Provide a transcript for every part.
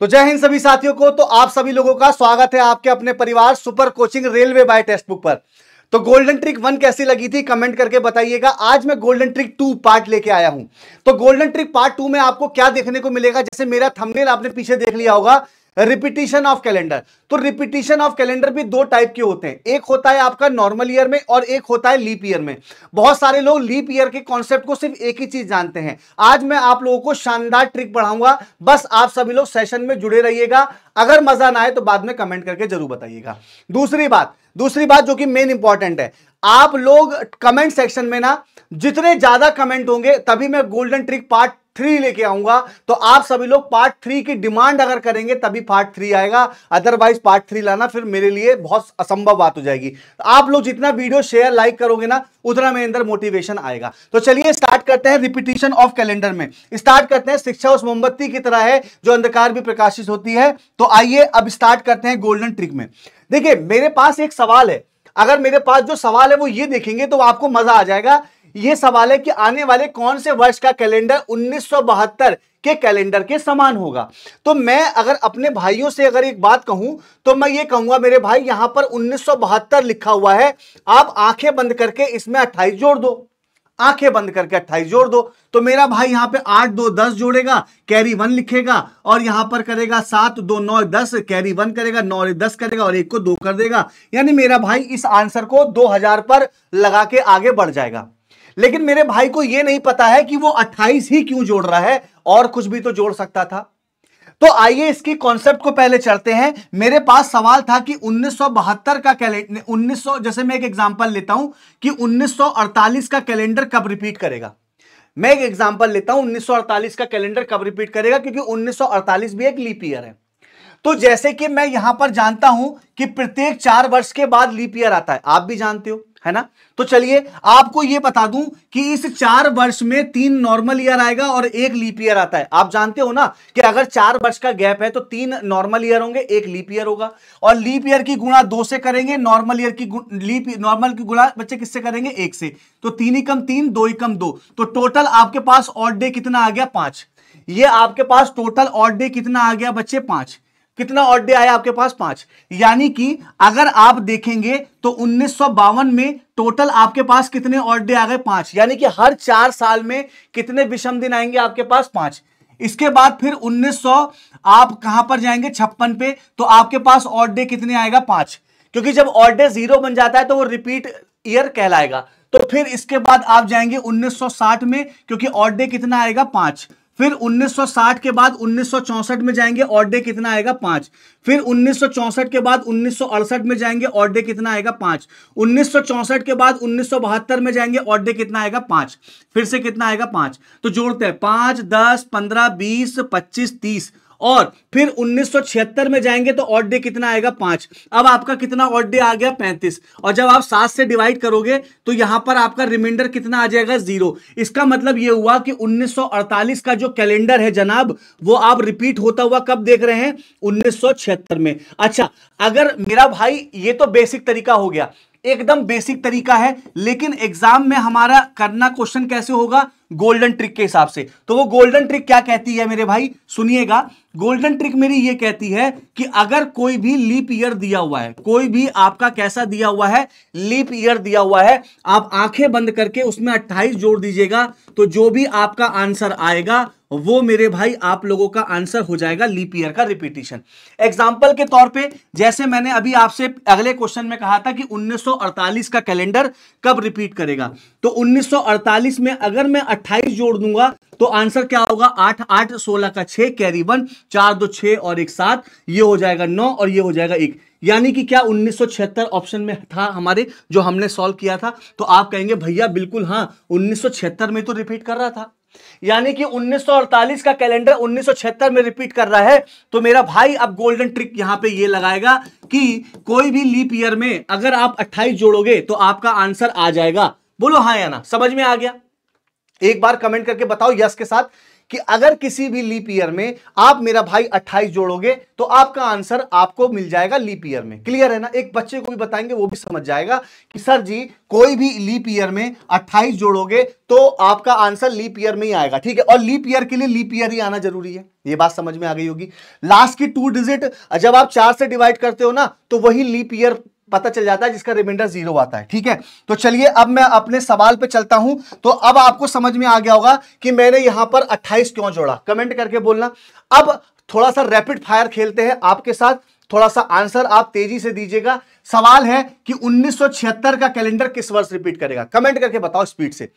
तो जय हिंद सभी साथियों को। तो आप सभी लोगों का स्वागत है आपके अपने परिवार super coaching railway by textbook पर। तो गोल्डन ट्रिक वन कैसी लगी थी, कमेंट करके बताइएगा। आज मैं गोल्डन ट्रिक टू पार्ट लेके आया हूँ। तो गोल्डन ट्रिक पार्ट टू में आपको क्या देखने को मिलेगा, जैसे मेरा थंबनेल आपने पीछे देख लिया होगा। रिपीटिशन ऑफ़ कैलेंडर तो रिपीटिशन ऑफ़ कैलेंडर भी दो टाइप के होते हैं। एक होता है आपका नॉर्मल ईयर में और एक होता है लीप ईयर में। बहुत सारे लोग लीप ईयर के कॉन्सेप्ट को सिर्फ़ एक ही चीज़ जानते हैं। आज मैं आप लोगों को शानदार ट्रिक पढ़ाऊँगा। बस आप सभी लोग सेशन में जुड़े रहिएगा। अगर मज़ा ना आए तो बाद में कमेंट करके ज़रूर बताइएगा। दूसरी बात दूसरी बात जो कि मेन इंपॉर्टेंट है। आप लोग कमेंट सेक्शन में ना जितने ज़्यादा कमेंट होंगे, तभी मैं गोल्डन ट्रिक पार्ट थ्री लेके आऊँगा। तो आप सभी लोग पार्ट थ्री की डिमांड अगर करेंगे, तभी पार्ट थ्री आएगा। अदरवाइज़ पार्ट थ्री लाना फिर मेरे लिए बहुत असंभव बात हो जाएगी। तो आप लोग जितना वीडियो शेयर लाइक करोगे ना, उतना मेरे अंदर मोटिवेशन आएगा। तो चलिए स्टार्ट करते हैं रिपीटिशन ऑफ़ कैलेंडर में। स्टार्ट करते हैं शिक्षा उस मोमबत्ती की तरह है, जो अंधकार भी प्रकाशित होती है। तो आइए अब स्टार्ट करते हैं गोल्डन ट्रिक में। देखिए, मेरे पास एक सवाल है। अगर मेरे पास जो सवाल है, वो ये देखेंगे तो आपको मज़ा आ जाएगा ये सवाल है कि आने वाले कौन से वर्ष का कैलेंडर 1972 के कैलेंडर के समान होगा? तो मैं अगर अपने भाइयों से अगर एक बात कहूँ तो मैं ये कहूँगा, मेरे भाई, यहाँ पर 1972 लिखा हुआ है। आप आँखें बंद करके इसमें 28 जोड़ दो। आँखें बंद करके 28 जोड़ दो। तो मेरा भाई यहाँ पे आठ दो दस जोड़ेगा कैरी वन लिखेगा, और यहाँ पर करेगा सात दो नौ दस कैरी वन करेगा, नौ दस करेगा, और एक को दो कर देगा। यानी मेरा भाई इस आंसर को 2000 पर लगा के आगे बढ़ जाएगा। लेकिन मेरे भाई को यह नहीं पता है कि वो 28 ही क्यों जोड़ रहा है, और कुछ भी तो जोड़ सकता था। तो आइए इसकी कॉन्सेप्ट को पहले चलते हैं। मेरे पास सवाल था कि 1972 का कैलेंडर 1900 जैसे मैं एक एग्जांपल लेता हूँ कि 1948 का कैलेंडर कब रिपीट करेगा। मैं एक एग्जांपल लेता हूँ 1948 का कैलेंडर कब रिपीट करेगा, क्योंकि 1948 भी एक लीप ईयर है। तो जैसे कि मैं यहाँ पर जानता हूँ कि प्रत्येक चार वर्ष के बाद लीप ईयर आता है। आप भी जानते हो, है ना? तो चलिए, आपको यह बता दूँ कि इस चार वर्ष में तीन नॉर्मल ईयर आएगा और एक लीप ईयर आता है। आप जानते हो ना कि अगर चार वर्ष का गैप है तो तीन नॉर्मल ईयर होंगे, एक लीप ईयर होगा। और लीप ईयर की गुणा दो से करेंगे, नॉर्मल ईयर की लीप, नॉर्मल की गुणा बच्चे किससे करेंगे? एक से। तो तीन ही कम तीन, दो ही कम दो। तो टोटल आपके पास ऑड डे कितना आ गया? पाँच। ये आपके पास टोटल ऑड डे कितना आ गया बच्चे? पाँच। कितना ऑड डे आया आपके पास? पाँच। यानी कि अगर आप देखेंगे तो उन्नीस सौ बावन में टोटल आपके पास कितने ऑड डे आ गए? पाँच। यानी कि हर चार साल में कितने विषम दिन आएँगे आपके पास? पाँच। इसके बाद फिर 1900 आप कहाँ पर जाएँगे? छप्पन पे। तो आपके पास ऑड डे कितने आएगा? पाँच। क्योंकि जब ऑड डे ज़ीरो बन जाता है तो वो रिपीट ईयर कहलाएगा। तो फिर इसके बाद आप जाएँगे 1960 में, क्योंकि ऑड डे कितना आएगा? पाँच। फिर 1960 के बाद 1964 में जाएँगे, और डे कितना आएगा? पाँच। फिर 1964 के बाद 1968 में जाएँगे, और डे कितना आएगा? पाँच। 1964 के बाद 1972 में जाएँगे, और डे कितना आएगा? पाँच। फिर से कितना आएगा? पाँच। तो जोड़ते हैं, पाँच, दस, पंद्रह, बीस, पच्चीस, तीस। और फिर 1976 में जाएँगे तो ऑड डे कितना आएगा? पाँच। अब आपका कितना ऑड डे आ गया? पैंतीस। और जब आप सात से डिवाइड करोगे तो यहाँ पर आपका रिमाइंडर कितना आ जाएगा? ज़ीरो इसका मतलब यह हुआ कि 1948 का जो कैलेंडर है जनाब, वो आप रिपीट होता हुआ कब देख रहे हैं? 1976 में। अच्छा अगर मेरा भाई, ये तो बेसिक तरीका हो गया। एकदम बेसिक तरीका है, लेकिन एग्ज़ाम में हमारा करना क्वेश्चन कैसे होगा? गोल्डन ट्रिक के हिसाब से। तो वो गोल्डन ट्रिक क्या कहती है मेरे भाई? सुनिएगा। गोल्डन ट्रिक मेरी ये कहती है कि अगर कोई भी लीप ईयर दिया हुआ है, कोई भी आपका कैसा दिया हुआ है लीप ईयर दिया हुआ है, आप आँखें बंद करके उसमें 28 जोड़ दीजिएगा तो जो भी आपका आंसर आएगा, वो मेरे भाई आप लोगों का आंसर हो जाएगा लीप ईयर का रिपीटिशन एग्ज़ाम्पल के तौर पे, जैसे मैंने अभी आपसे अगले क्वेश्चन में कहा था कि 1948 का कैलेंडर कब रिपीट करेगा? तो 1948 में अगर मैं 28 जोड़ दूँगा तो आंसर क्या होगा? आठ आठ, सोलह का छह कैरी वन चार दो छह और एक सात, ये हो जाएगा नौ और ये हो जाएगा एक। यानी कि क्या 1976 ऑप्शन में था हमारे, जो हमने सॉल्व किया था? तो आप कहेंगे, भैया, बिल्कुल हाँ 1976 में तो रिपीट कर रहा था। यानी कि 1948 का कैलेंडर 1976 में रिपीट कर रहा है तो मेरा भाई अब गोल्डन ट्रिक यहाँ पे ये लगाएगा कि कोई भी लीप ईयर में अगर आप 28 जोड़ोगे तो आपका आंसर आ जाएगा। बोलो हाँ या ना? समझ में आ गया? एक बार कमेंट करके बताओ यस के साथ। कि अगर किसी भी लीप ईयर में आप मेरा भाई 28 जोड़ोगे तो आपका आंसर आपको मिल जाएगा लीप ईयर में। क्लियर है ना? एक बच्चे को भी बताएँगे, वो भी समझ जाएगा कि सर जी, कोई भी लीप ईयर में 28 जोड़ोगे तो आपका आंसर लीप ईयर में ही आएगा, ठीक है? और लीप ईयर के लिए लीप ईयर ही आना ज़रूरी है। ये बात समझ में आ गई होगी। लास्ट की टू डिजिट जब आप चार से डिवाइड करते हो ना तो वही लीप ईयर पता चल जाता है जिसका रिमाइंडर ज़ीरो आता है, ठीक है? तो चलिए, अब मैं अपने सवाल पे चलता हूँ। तो अब आपको समझ में आ गया होगा कि मैंने यहाँ पर 28 क्यों जोड़ा। कमेंट करके बोलना। अब थोड़ा सा रैपिड फायर खेलते हैं आपके साथ। थोड़ा सा आंसर आप तेज़ी से दीजिएगा। सवाल है कि 1976 का कैलेंडर किस वर्ष रिपीट करेगा? कमेंट करके बताओ स्पीड से।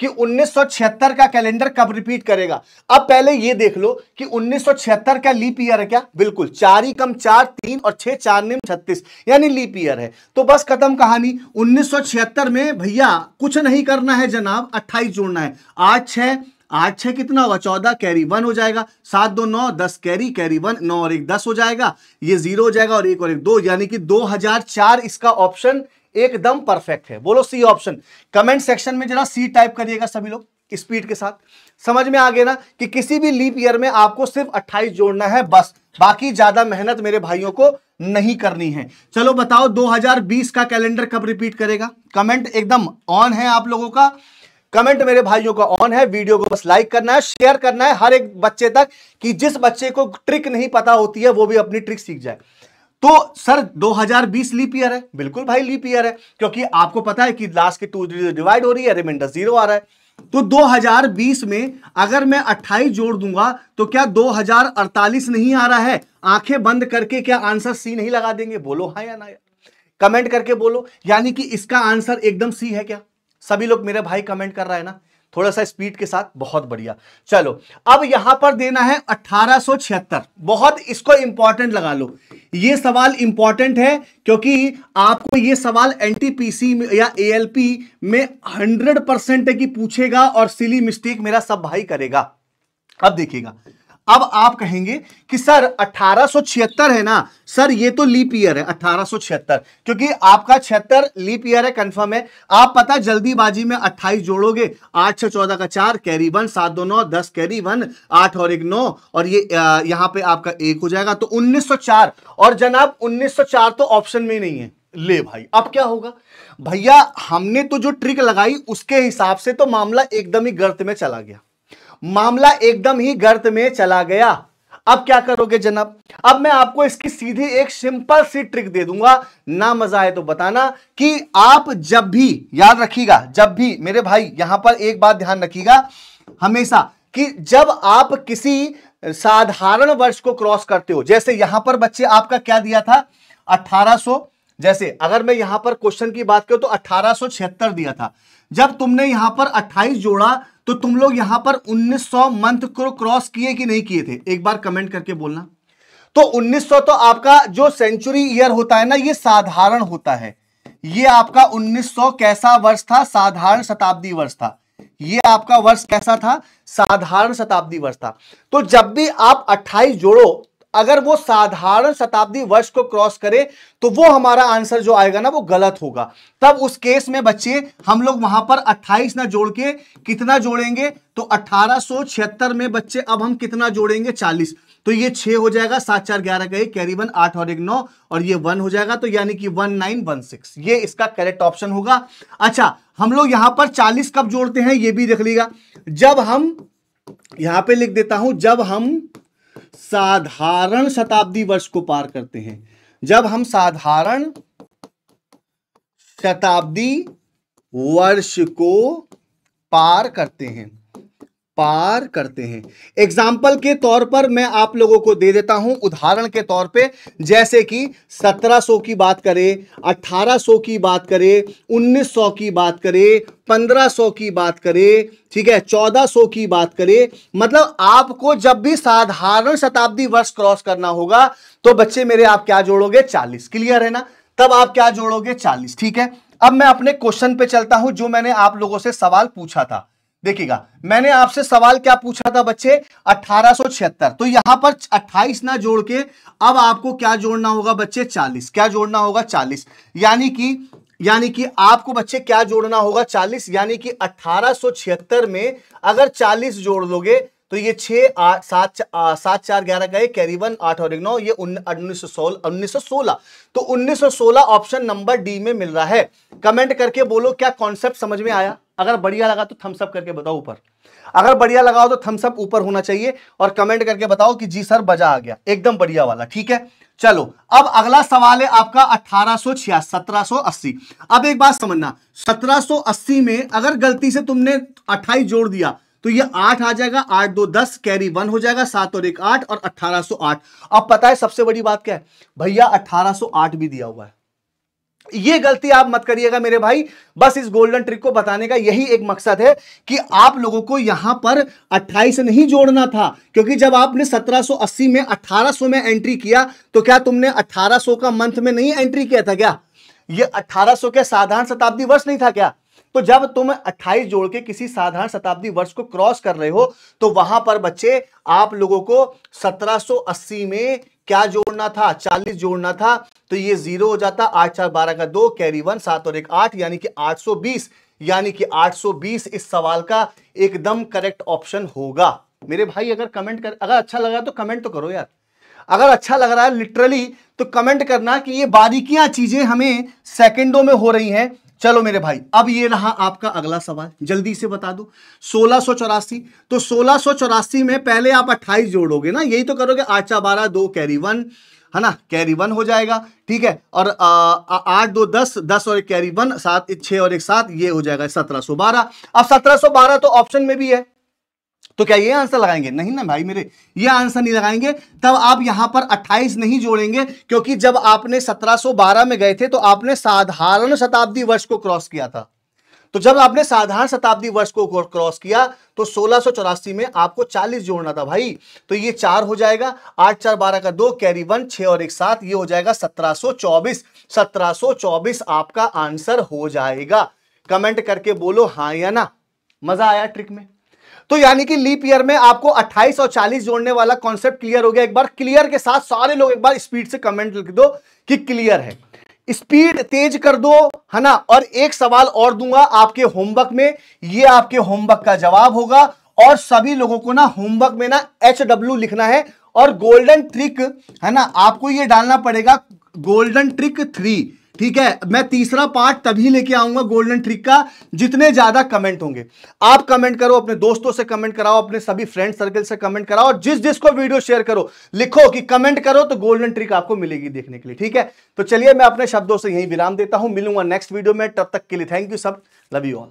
कि 1976 का कैलेंडर कब रिपीट करेगा? अब पहले यह देख लो कि 1976 का लीप ईयर है क्या? बिल्कुल, चार ही कम चार, तीन और छह, चार निम छत्तीस, यानी लीप ईयर है। तो बस खत्म कहानी 1976 में, भैया, कुछ नहीं करना है जनाब 28 जोड़ना है। आठ छह आठ छह कितना होगा चौदह कैरी वन हो जाएगा। सात दो नौ, दस कैरी कैरी वन नौ और एक दस हो जाएगा। ये ज़ीरो हो जाएगा और एक और एक दो, यानी कि दो हज़ार चार इसका ऑप्शन एकदम परफेक्ट है। बोलो सी ऑप्शन कमेंट सेक्शन में जरा सी टाइप करिएगा सभी लोग स्पीड के साथ। समझ में आ गया ना कि किसी भी लीप ईयर में आपको सिर्फ़ 28 जोड़ना है, बस। बाकी ज़्यादा मेहनत मेरे भाइयों को नहीं करनी है। चलो बताओ 2020 का कैलेंडर कब रिपीट करेगा? कमेंट एकदम ऑन है आप लोगों का। कमेंट मेरे भाइयों का ऑन है। वीडियो को बस लाइक करना है शेयर करना है। हर एक बच्चे तक कि जिस बच्चे को ट्रिक नहीं पता होती है, वो भी अपनी ट्रिक सीख जाए। तो सर 2020 लीप ईयर है। बिल्कुल भाई लीप ईयर है, क्योंकि आपको पता है कि लास्ट की टू डिवाइड हो रही है रिमाइंडर ज़ीरो आ रहा है। तो 2020 में अगर मैं 28 जोड़ दूँगा तो क्या 2048 नहीं आ रहा है? आँखें बंद करके क्या आंसर सी नहीं लगा देंगे? बोलो हाँ या ना कमेंट करके बोलो। यानी कि इसका आंसर एकदम सी है क्या? सभी लोग मेरे भाई कमेंट कर रहा है ना? थोड़ा सा स्पीड के साथ, बहुत बढ़िया। चलो, अब यहाँ पर देना है 1876 बहुत इसको इंपॉर्टेंट लगा लो। ये सवाल इंपॉर्टेंट है, क्योंकि आपको ये सवाल एनटीपीसी में या एएलपी में 100 परसेंट की पूछेगा और सिली मिस्टेक मेरा सब भाई करेगा। अब देखिएगा। अब आप कहेंगे कि, सर 1876 है ना, सर, ये तो लीप ईयर है 1876 क्योंकि आपका छिहत्तर लीप ईयर है कंफर्म है। आप पता जल्दीबाजी में 28 जोड़ोगे, आठ छह चौदह का चार, कैरी वन, सात दो नौ, दस कैरी वन, आठ और एक नौ, और ये यहाँ पे आपका एक हो जाएगा तो 1904 और जनाब 1904 तो ऑप्शन में नहीं है। ले भाई, अब क्या होगा? भैया, हमने तो जो ट्रिक लगाई, उसके हिसाब से तो मामला एकदम ही गर्त में चला गया। मामला एकदम ही गर्त में चला गया। अब क्या करोगे जनाब? अब मैं आपको इसकी सीधी एक सिंपल सी ट्रिक दे दूँगा। ना मज़ा आए तो बताना कि आप जब भी, याद रखिएगा, जब भी मेरे भाई यहाँ पर एक बात ध्यान रखिएगा, हमेशा कि जब आप किसी साधारण वर्ष को क्रॉस करते हो, जैसे यहाँ पर बच्चे आपका क्या दिया था? 1800 जैसे अगर मैं यहाँ पर क्वेश्चन की बात करूँ तो अठारह दिया था। जब तुमने यहाँ पर 28 जोड़ा तो तुम लोग यहाँ पर 1900 मंथ को क्रॉस किए कि नहीं किए थे? एक बार कमेंट करके बोलना। तो 1900 तो आपका जो सेंचुरी ईयर होता है ना, ये साधारण होता है। ये आपका 1900 कैसा वर्ष था? साधारण शताब्दी वर्ष था। ये आपका वर्ष कैसा था? साधारण शताब्दी वर्ष था। तो जब भी आप 28 जोड़ो अगर वो साधारण शताब्दी वर्ष को क्रॉस करे तो वो हमारा आंसर जो आएगा ना, वो गलत होगा। तब उस केस में बच्चे हम लोग वहाँ पर 28 ना जोड़ के कितना जोड़ेंगे? तो अठारह में बच्चे, अब हम कितना जोड़ेंगे? 40 तो ये छह हो जाएगा, सात, चार, ग्यारह का एक, कैरी वन, आठ और एक, नौ, और ये वन हो जाएगा तो यानी कि वन, नाइन, वन, सिक्स। ये इसका करेक्ट ऑप्शन होगा। अच्छा हम लोग यहाँ पर चालीस कब जोड़ते हैं, ये भी देख लीजिएगा। जब हम, यहाँ पे लिख देता हूँ, जब हम साधारण शताब्दी वर्ष को पार करते हैं। जब हम साधारण शताब्दी वर्ष को पार करते हैं पार करते हैं। एग्ज़ाम्पल के तौर पर मैं आप लोगों को दे देता हूँ। उदाहरण के तौर पे जैसे कि 1700 की बात करें 1800 की बात करें 1900 की बात करें 1500 की बात करें, ठीक है 1400 की बात करें। मतलब आपको जब भी साधारण शताब्दी वर्ष क्रॉस करना होगा तो बच्चे मेरे आप क्या जोड़ोगे? 40 क्लियर है ना? तब आप क्या जोड़ोगे? 40 ठीक है? अब मैं अपने क्वेश्चन पे चलता हूँ, जो मैंने आप लोगों से सवाल पूछा था। देखिएगा, मैंने आपसे सवाल क्या पूछा था बच्चे? 1876 तो यहाँ पर 28 ना जोड़ के, अब आपको क्या जोड़ना होगा बच्चे? 40 क्या जोड़ना होगा? 40 यानी कि यानी कि आपको बच्चे क्या जोड़ना होगा? 40 यानी कि 1876 में अगर 40 जोड़ लोगे तो ये छह, आठ, सात सात, चार, ग्यारह गए कैरी वन, आठ और एक, नौ, ये उन्नीस सौ सोलह उन्नीस सौ सोलह। तो उन्नीस सौ सोलह ऑप्शन नंबर डी में मिल रहा है। कमेंट करके बोलो, क्या कॉन्सेप्ट समझ में आया? अगर बढ़िया लगा तो थम्सअप करके बताओ ऊपर। अगर बढ़िया लगाओ तो थम्सअप ऊपर होना चाहिए और कमेंट करके बताओ कि जी सर बजा आ गया, एकदम बढ़िया वाला, ठीक है? चलो, अब अगला सवाल है आपका अठारह सत्रह अब एक बात समझना, सत्रह सो अस्सी में अगर गलती से तुमने अट्ठाईस जोड़ दिया तो ये आठ आ जाएगा, आठ, दो, दस कैरी वन हो जाएगा, सात और एक आठ और अट्ठारह सो आठ। अब पता है सबसे बड़ी बात क्या है? भैया अट्ठारह सो आठ भी दिया हुआ है। ये गलती आप मत करिएगा मेरे भाई। बस इस गोल्डन ट्रिक को बताने का यही एक मकसद है कि आप लोगों को यहाँ पर 28 नहीं जोड़ना था, क्योंकि जब आपने 1780 में 1800 में एंट्री किया तो क्या तुमने 1800 का मंथ में नहीं एंट्री किया था क्या? ये 1800 के साधारण शताब्दी वर्ष नहीं था क्या? तो जब तुम 28 जोड़ के किसी साधारण शताब्दी वर्ष को क्रॉस कर रहे हो तो वहाँ पर बच्चे, आप लोगों को 1780 में क्या जोड़ना था? 40 जोड़ना था तो ये ज़ीरो हो जाता। आठ चार बारह का दो कैरी वन सात और एक आठ, यानी कि 820 यानी कि 820 इस सवाल का एकदम करेक्ट ऑप्शन होगा। मेरे भाई, अगर कमेंट कर, अगर अच्छा लगा तो कमेंट तो करो यार। अगर अच्छा लग रहा है लिटरली तो कमेंट करना कि ये बारीकियाँ चीज़ें हमें सेकंडों में हो रही हैं। चलो मेरे भाई, अब ये रहा आपका अगला सवाल। जल्दी से बता दो। सोलह तो सोलह में पहले आप अट्ठाईस जोड़ोगे ना, यही तो करोगे आचा बारह, दो कैरी वन है ना? कैरी वन हो जाएगा, ठीक है? और आठ, दो, दस दस और एक कैरी वन सात, छह और एक सात, ये हो जाएगा सत्रह सो बारह। अब सत्रह सो बारह तो ऑप्शन में भी है। तो क्या ये आंसर लगाएँगे? नहीं ना भाई, मेरे ये आंसर नहीं लगाएँगे। तब आप यहाँ पर 28 नहीं जोड़ेंगे, क्योंकि जब आपने 1712 में गए थे तो आपने साधारण शताब्दी वर्ष को क्रॉस किया था। तो जब आपने साधारण शताब्दी वर्ष को क्रॉस किया तो सोलह में आपको 40 जोड़ना था भाई। तो ये चार हो जाएगा, आठ चार बारह का दो, कैरी वन, छह और एक सात, ये हो जाएगा 1724 1724 आपका आंसर हो जाएगा। कमेंट करके बोलो हाँ या ना? मज़ा आया ट्रिक में। तो यानी कि लीप ईयर में आपको 28 और 40 जोड़ने वाला कॉन्सेप्ट क्लियर हो गया। एक बार क्लियर के साथ सारे लोग एक बार स्पीड से कमेंट लिख दो कि क्लियर है। स्पीड तेज कर दो, है ना? और एक सवाल और दूँगा आपके होमवर्क में। ये आपके होमवर्क का जवाब होगा। और सभी लोगों को ना होमवर्क में ना एच डब्ल्यू लिखना है। और गोल्डन ट्रिक है ना? आपको ये डालना पड़ेगा गोल्डन ट्रिक थ्री ठीक है? मैं तीसरा पार्ट तभी लेके आऊँगा गोल्डन ट्रिक का, जितने ज़्यादा कमेंट होंगे। आप कमेंट करो, अपने दोस्तों से कमेंट कराओ, अपने सभी फ्रेंड सर्कल से कमेंट कराओ, और जिस जिसको वीडियो शेयर करो, लिखो कि कमेंट करो तो गोल्डन ट्रिक आपको मिलेगी देखने के लिए, ठीक है? तो चलिए, मैं अपने शब्दों से यही विराम देता हूँ। मिलूँगा नेक्स्ट वीडियो में, तब तक के लिए थैंक यू सब। Love you all